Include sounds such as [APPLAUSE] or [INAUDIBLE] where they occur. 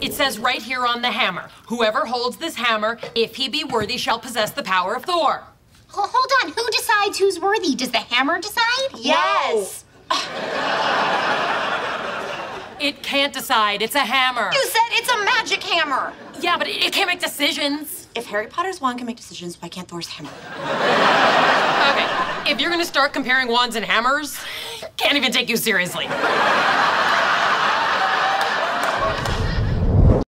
It says right here on the hammer Whoever holds this hammer, if he be worthy, shall possess the power of Thor. Hold on. Who decides who's worthy? Does the hammer decide? Yes. [LAUGHS] It can't decide. It's a hammer. You said it's a magic hammer. Yeah, but it, it can't make decisions. If Harry Potter's wand can make decisions, why can't Thor's hammer? Okay, if you're gonna start comparing wands and hammers, can't even take you seriously.